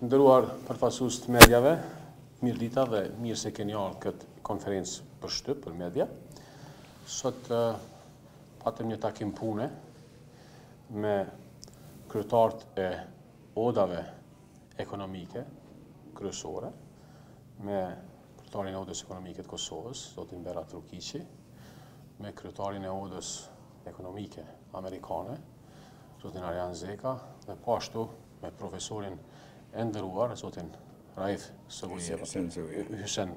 Nderuar përfaqësues të mediave, mirë dita dhe mirë se keni ardhë në këtë konferencë për shtyp, për media. Sot patëm një takim pune me kryetarët e odave ekonomike, kryesore, me kryetarin e odës ekonomike të Kosovës, zotin Berat Rukiqi, me kryetarin e odës ekonomike amerikane, zotin Arian Zeka, dhe po ashtu me profesorin e nderuar, zotin Raif Sëgojeva, Hysen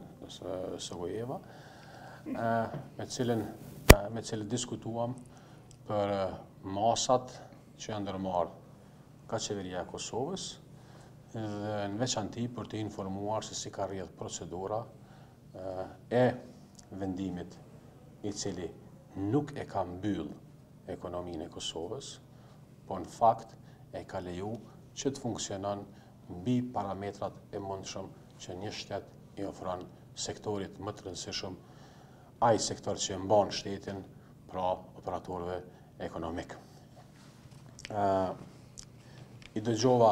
Sogojeva, me cilin me cilin diskutuam për masat që janë ndërmarrë nga qeveria e Kosovës dhe në veçanti për të informuar se si ka rrjedh procedura e vendimit i cili nuk e ka mbyll ekonominë e Kosovës, por në fakt e ka leju që të funksionon mbi parametrat e mundshëm që një shtet i ofron sektorit më të rëndësishëm, ai sektor që e mban shtetin, pra operatorëve ekonomikë. I dëgjova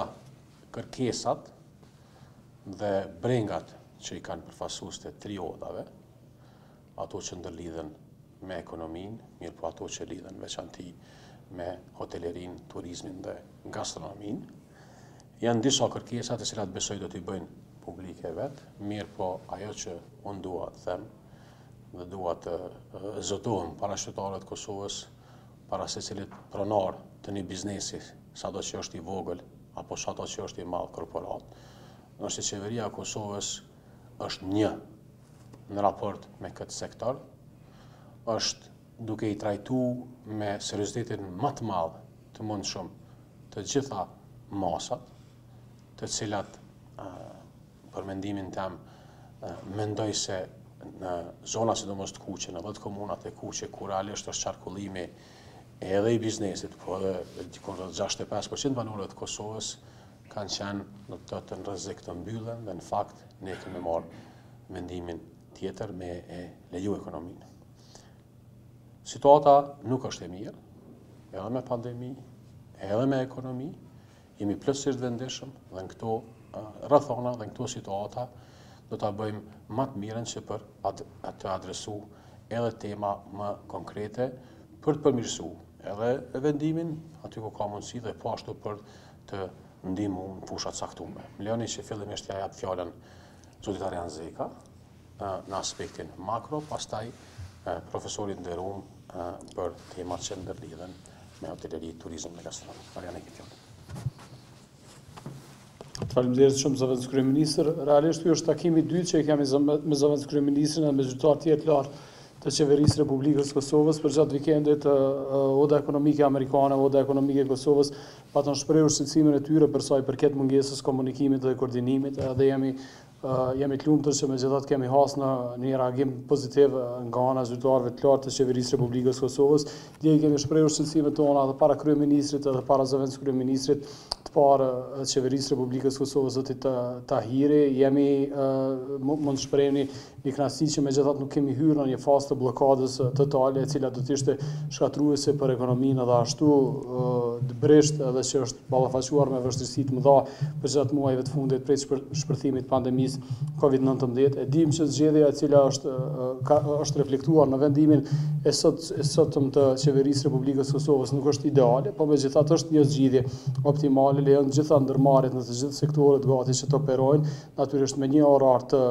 kërkesat dhe brengat që i kanë përfaqësuesit e tri odave, ato që ndërlidhen me ekonominë, mirëpo ato që lidhen veçanti me hotelerinë, turizmin dhe gastronominë. Janë disa kërkesa të cilat besoj do t'i bëjnë publike vetë, mirëpo ajo që unë dua të them dhe dua të zotohem para qytetarëve të Kosovës, para secilit pronar të një biznesi, sado që është i vogël apo sado që është i madh korporatë, është se qeveria e Kosovës është një në raport me këtë sektor, është duke i trajtu me seriozitetin më të madh të mundshëm të gjitha masat, të cilat për mendimin tem mendoj se në zona sidomos të kuqe, në dhjetë komunat e kuqe, ku realisht është qarkullimi edhe i biznesit, po edhe dikun rreth 65% banorëve të Kosovës, kanë qenë do të thotë në rrezik të mbyllen dhe në fakt ne kemi marrë vendimin tjetër me e leju ekonominë. Situata nuk është e mirë, edhe me pandemi, edhe me ekonomi, jemi plotësisht të vetëdijshëm dhe në këto rrethana dhe në këto situata do të bëjmë ma të mirën që për të adresu edhe tema më konkrete për të përmirësu edhe vendimin, aty ku ka mundësi dhe po ashtu po për të ndihmu në fusha të caktume. Më lejoni që fillimisht t'ia jap fjalën zotit Arian Zeka në aspektin makro, pastaj profesorit të nderum për temat që ndërlidhen me hoteleri, turizm dhe gastronomi. Arian, e keni fjalën. Faleminderit shumë zëvendëskryeministër. Realisht, ky është takimi i dytë që e kemi me zëvendëskryeministrin dhe me zyrtarë të tjerë të lartë të Qeverisë së Republikës së Kosovës përgjatë vikendit Oda Ekonomike Amerikane, Oda Ekonomike e Kosovës, Patën shprehur shqetësimin e tyre për sa i përket mungesës së komunikimit dhe koordinimit dhe jemi jemi të lumtur që megjithatë kemi hasur në një reagim pozitiv nga ana e zyrtarëve të lartë të Qeverisë së Republikës së Kosovës. Dje i kemi shprehur shqetësimet tona edhe para kryeministrit edhe para zëvendëskryeministrit të parë të Qeverisë së Republikës së Kosovës, zotit Tahiri. Jemi, mund të shprehim Një kënaqësi që megjithatë nuk kemi hyrë në një fazë të bllokadës totale e cila do të ishte shkatërruese për ekonominë edhe ashtu të brishtë edhe që është ballafaquar me vështirësi të mëdha përgjatë muajve të fundit prej shpërthimit të pandemisë COVID-19. E dimë që zgjedhja e cila është ka, është reflektuar në vendimin e sot e sotëm të Qeverisë së Republikës së Kosovës nuk është ideale, por megjithatë është një zgjidhje optimale, lejon të gjitha ndërmarrjet në të gjithë sektorët gati që të operojnë natyrisht me një orar të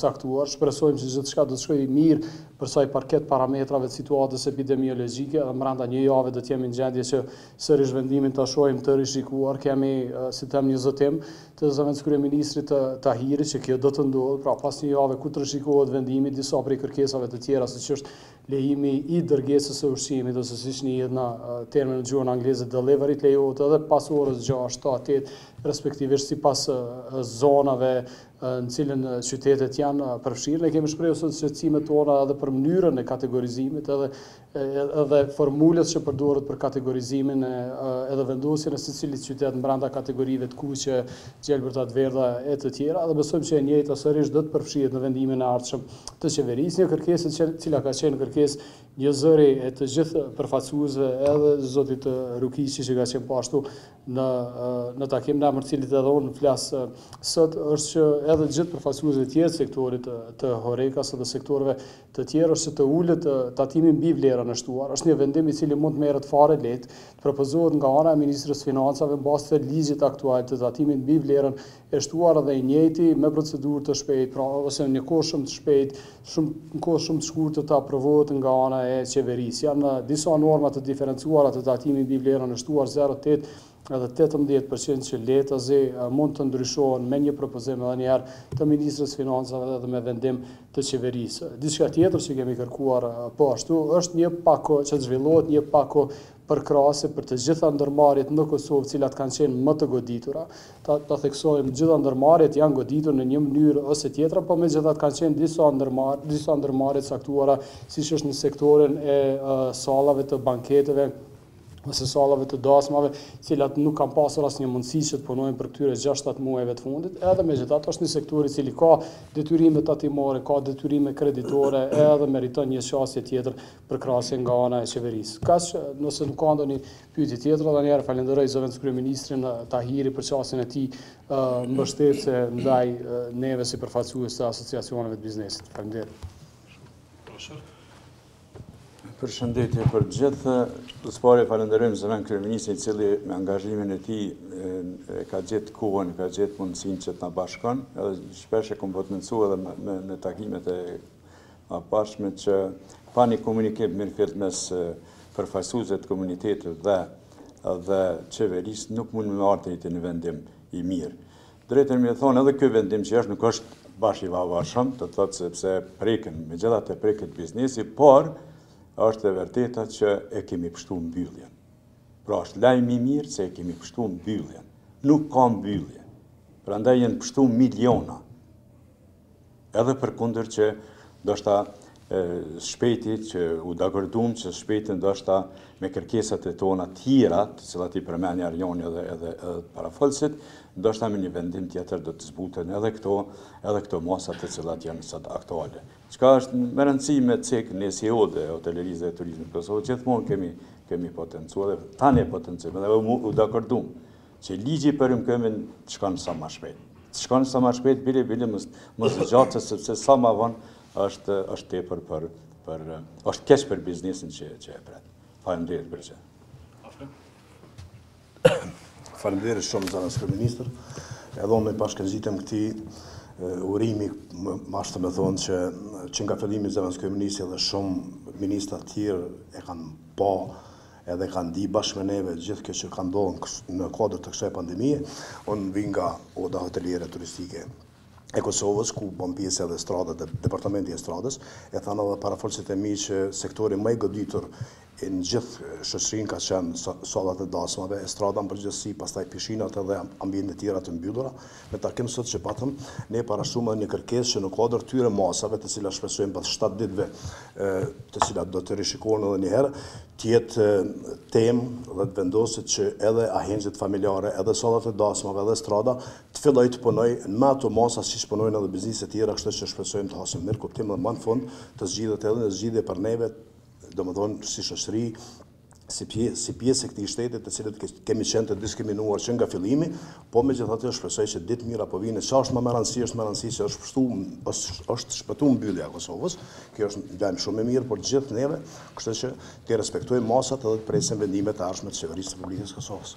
caktuar. Shpresojmë që gjithçka do të shkojë mirë për sa i përket parametrave të situatës epidemiologjike dhe brenda një jave do të jemi në gjendje që sërish vendimin ta shohim të rishikuar. Kemi, si të them, një zotim të zëvendëskryeministrit Tahiri që kjo do të ndodhë, pra pas një jave kur të rishikohet vendimi, disa prej kërkesave të tjera siç është Lejimi i dërgesës së ushqimit ose siç njihet në termin në gjuhën angleze delivery të lejohet edhe pas orës gjashtë, shtatë, tetë, respektivisht sipas zonave në cilën qytetet janë përfshirë. Ne kemi shprehur sot shqetësimet tona edhe për mënyrën e kategorizimit, edhe edhe formulës që përdoret për kategorizimin edhe vendosjen e secilit qytet brenda kategorive të kuqe, të gjelbërta, të verdha e të tjera dhe besojmë që e njëjta sërish do të përfshihet në vendimin e ardhshëm. të qeverisë, një kërkesë e cila ka qenë kërkesë njëzëri e të gjithë përfaqësuesve edhe zotit Rukiqi që ka qenë po ashtu në në takim në emër të cilit edhe unë flas sot siç është edhe të gjithë përfaqësuesve të tjerë të sektorit të Horekas dhe sektorëve të tjerë është që të ulet tatimi mbi vlerën e shtuar. Është një vendim i cili mund të merret fare lehtë, të propozohet nga ana e ministres së financave në bazë të ligjit aktual të tatimit mbi vlerën e shtuar edhe i njëjti, me procedurë të shpejtë, pra ose në një kohë shumë të shpejtë, shumë, në kohë shumë të shkurtër të aprovohet nga ana e qeverisë. Janë disa norma të diferencuara të tatimit mbi vlerën e shtuar zero tetë edhe tetëmbëdhjetë përqind që lehtazi mund të ndryshohen me një propozim edhe njëherë të ministres së financave edhe me vendim të qeverisë. Diçka tjetër që kemi kërkuar po ashtu është një pako që të zhvillohet një pako përkrahëse për të gjitha ndërmarrjet në Kosovë të cilat kanë qenë më të goditura. Ta ta theksojmë, gjitha ndërmarrjet janë goditur në një mënyrë ose tjetrën, por megjithatë kanë qenë disa ndërmarrë, disa ndërmarrje të caktuara, siç është në sektorin e sallave të banketeve, ose sallave të dasmave, të cilat nuk kanë pasur asnjë mundësi që të punojnë prej këtyre gjashtë shtatë muajve të fundit, edhe megjithatë është një sektor i cili ka detyrime tatimore, ka detyrime kreditore, edhe meriton një qasje tjetër përkrahëse nga ana e qeverisë. Kaq, nëse nuk ka ndonjë pyetje tjetër, edhe njëherë falenderoj zëvendëskryeministrin Tahiri për qasjen e tij mbështetëse ndaj neve si përfaqësues të asociacioneve të biznesit. Faleminderit. Përshëndetje për gjithë. Së pari falenderojmë zëvendëskryeministrin i cili me angazhimin e tij e ka gjet kohën, e ka gjet mundësinë që të na bashkon, edhe shpesh e kom potencu edhe në takimet e mëparshme që pa një komunikim të mirëfilltë mes përfaqësuesve të komunitetit dhe dhe qeverisë nuk mund me ardhë deri te një vendim i mirë. Drejtën me thonë edhe ky vendim që është nuk është bash i favorshëm, do të thotë sepse preken, megjithatë preket biznesi, por është e vërteta që e kemi pështu mbylljen. Pra është lajm i mirë se e kemi pështu mbylljen. Nuk ka mbyllje. Prandaj janë pështu miliona. Edhe përkundër që ndoshta shpejti që u dakordumë që shpejti ndoshta me kërkesat e tona tjera, të cilat i përmendi Arjoni edhe, edhe, edhe parafolsit, ndoshta me një vendim tjetër do të zbuten edhe këto, edhe këto masat të cilat janë sot aktuale. Çka është me rëndësi me cek ne si Odë e Hotelerisë dhe Turizmit Kosovë, gjithmonë kemi, kemi potencuar dhe tani e potencum, dhe u dakordumë. Që ligji për rimëkëmbje të shkon sa ma shpejt. Të shkon sa ma shpejt, bile bile mos zgjatet sepse sa ma vonë është është tepër për për është keq për biznesin që që e pret. Faleminderit për gjithë. Faleminderit shumë zëvendëskryeministër. Edhe unë bashkëngjitem këtij urimi ashtu me thonë që që nga fillimi zëvendëskryeministri dhe shumë ministra të tjerë e kanë pa edhe kanë ndi bashkë me neve gjithë kjo që ka ndodhur në kuadër të kësaj pandemie. Unë vij nga Oda Hoteliere Turistike e Kosovës, ku bon pjesë edhe Estrada dhe Departamenti i Estradës. E thanë edhe parafolësit e mi që sektori ma i goditur në gjithë shoqërinë ka qenë sallat e dasmave, Estrada në përgjithësi, pastaj pishinat edhe ambientet tjera të mbyllura, Në takim sot që patëm, ne parashtrum edhe një kërkesë që në kuadër t'këtyre masave, të cilat shpresojmë pas shtatë ditëve, të cilat do të rishikohen edhe një herë, të jetë temë dhe të vendoset që edhe ahengjet familjare, edhe sallat e dasmave, edhe estrada, të fillojë të punojë me ato masa siç punojnë edhe bizneset tjera, kështu që shpresojmë të hasim mirëkuptim dhe ma në fund të zgjidhet edhe një zgjidhje për neve, domethënë si shoqëri, si pjesë e këtij shteti të cilët kemi qenë të diskriminuar që nga fillimi, po megjithatë shpresoj që ditë të mira po vijnë, që është më me rëndësi, është me rëndësi që është pështu, është shpëtu mbyllja e Kosovës, kjo është një lajm shumë e mirë për gjithë neve, kështu që t'i respektojmë masat edhe të presim vendimet e ardhshme të qeverisë së Republikës Kosovës.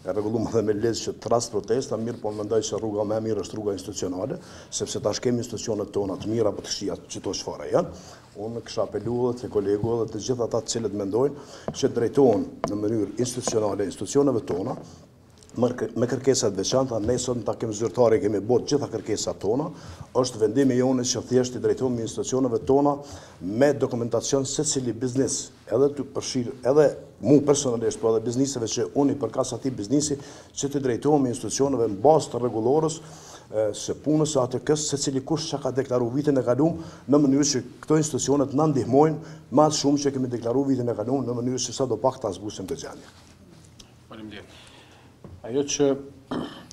E rregullume edhe me ligj që të rrisë protesta, mirëpo unë mendoj që rruga më e mirë është rruga institucionale, sepse tash kemi institucionet tona të mira apo të këqija, çfarëdo çfarë janë. Unë kisha apelu edhe te kolegu edhe te gjithë ata të cilët mendojnë që t'i drejtohen në mënyrë institucionale institucioneve tona, me kërkesa të veçanta, ne sot në takim zyrtar i kemi bo të gjitha kërkesat tona, është vendimi jonë që thjesht i drejtohemi institucioneve tona me dokumentacion secili biznes. edhe të përfshirë edhe mu personalisht, po edhe bizniseve që unë i përkas atij biznisi, që t'i drejtohemi institucioneve në bazë të rregullores së punës së ATK-së, secili kush çka ka deklaru vitin e kalum, në mënyrë që këto institucione të na ndihmojnë me atë shumë që kemi deklaru vitin e kalum, në mënyrë që sadopak ta zbusim këtë gjendje. Faleminderit. Ajo që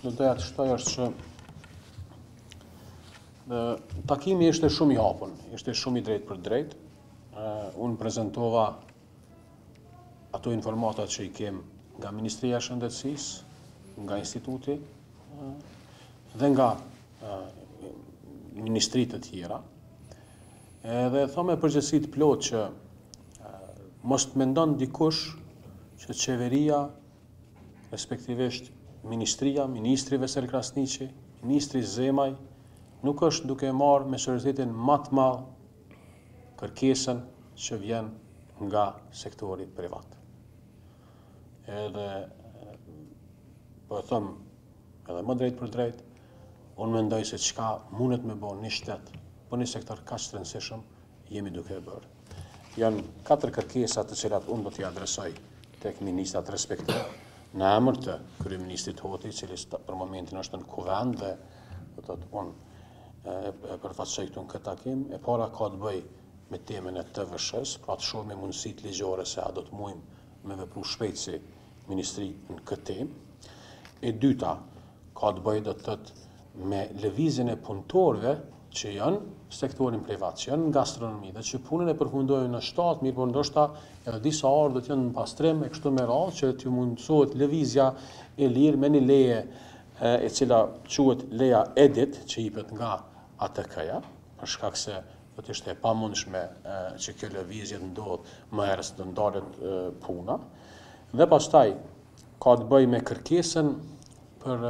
do doja të shtoj është që takimi ishte shumë i hapun, ishte shumë i drejtpërdrejtë, Unë prezentova ato informata që i kem nga Ministria e Shëndetësisë, nga instituti dhe nga ministri të tjera. Edhe thom me përgjegjësi të plotë që mos të mendon dikush që qeveria respektivisht ministria, ministri Vesel Krasniqi, ministri Zemaj nuk është duke marrë me seriozitetin ma të madh kërkesën që vjen nga sektori privat. Edhe, po e thom, edhe më drejtpërdrejt, unë mendoj se çka mundet me bo një shtet për një sektor kaq të rëndësishëm, jemi duke e bërë. Janë katër kërkesa të cilat unë do t'i adresoj tek ministrat respektivë, në emër të kryeministrit Hoti, i cili për momentin është në kuvend dhe do të thotë unë e përfaqësoj këtu në këtë takim. E para ka të bëjë me temën e TVSH-së, pra të shohim mundësitë ligjore se a do të mujmë me vepru shpejt si ministri në këtë temë. E dyta ka të bëjë do të thotë me lëvizjen e punëtorëve që janë në sektorin privat, që janë në gastronomi dhe që punën e përfundojnë në shtatë, mirëpo ndoshta edhe disa orë do të jenë në pastrim e kështu me radhë që t'ju mundësohet lëvizja e lirë me një leje e cila quhet leja EDI, që jipet nga ATK-ja, për shkak se do të ishte e pamundshme që kjo lëvizje të ndodhë më herë se të ndalet puna. Dhe pastaj ka të bëjë me kërkesën për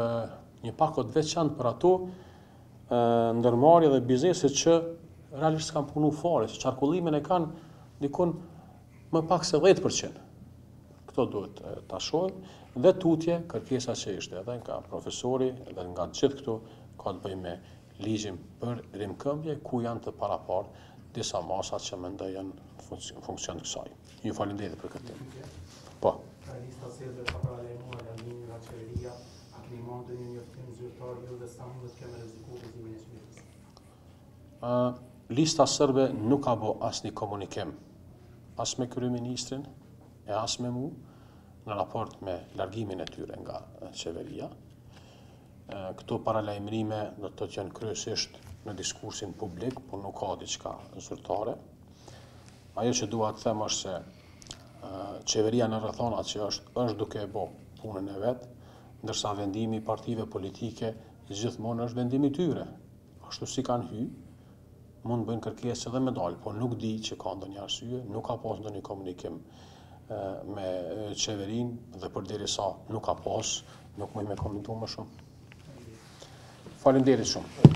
një pako të veçantë për ato ndërmarrje dhe biznese që realisht s'kanë punu fare, që qarkullimin e kanë dikun Më pak se dhjetë për qind. Këto duhet ta shohim dhe tutje kërkesa që ishte edhe nga profesori dhe nga të gjithë këtu ka të bëjë me ligjin për rimëkëmbje ku janë të paraparë disa masa që mendoj janë në funksion, funksion të kësaj. Ju faleminderit për këtë. Po. Lista Serbe ka paralajmëruar largimin nga qeveria, a keni marrë ndonjë njoftim zyrtar ju dhe sa mund të ketë rrezikuar gëzimin e qeverisë? Ë Lista Serbe nuk ka bo asnjë komunikim as me kryeministrin e as me mu në raport me largimin e tyre nga qeveria. Këto paralajmërime kanë qenë kryesisht në diskursin publik, por nuk ka diçka zyrtare. Ajo që dua të them është se qeveria në rrethona që është është duke e bë punën e vet, ndërsa vendimi i partive politike gjithmonë është vendimi i tyre. Ashtu si kanë hy, mund të bëjnë kërkesë edhe me dal, por nuk di që ka ndonjë arsye, nuk ka pas ndonjë komunikim me qeverinë dhe përderisa nuk ka pas, nuk muj me komentu më shumë. Faleminderit shumë.